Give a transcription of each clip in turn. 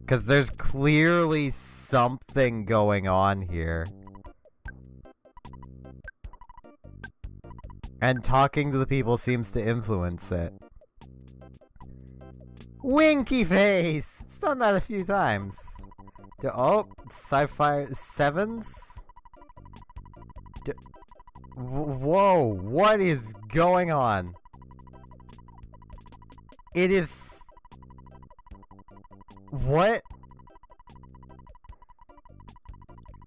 Because there's clearly something going on here. And talking to the people seems to influence it. Winky face! It's done that a few times. Oh, sci-fi sevens? Whoa, what is going on? It is... What?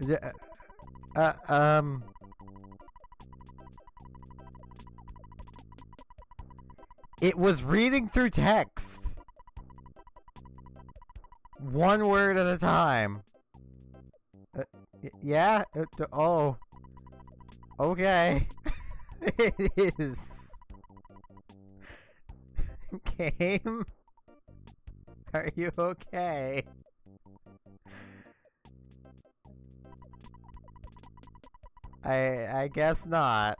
D uh, um... It was reading through text. One word at a time. Uh, yeah? Uh, oh. Okay. it is. Game? Are you okay? I I guess not.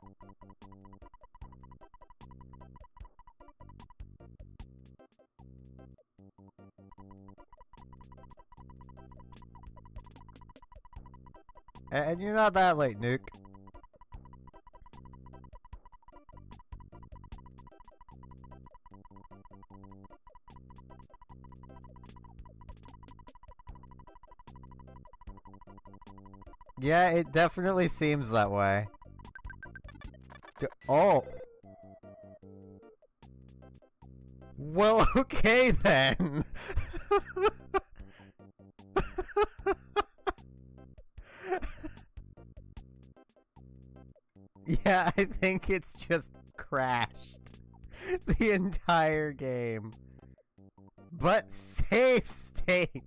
And you're not that late, Nuke. Yeah, it definitely seems that way. D oh. Well, okay then. yeah, I think it's just crashed the entire game. But save state.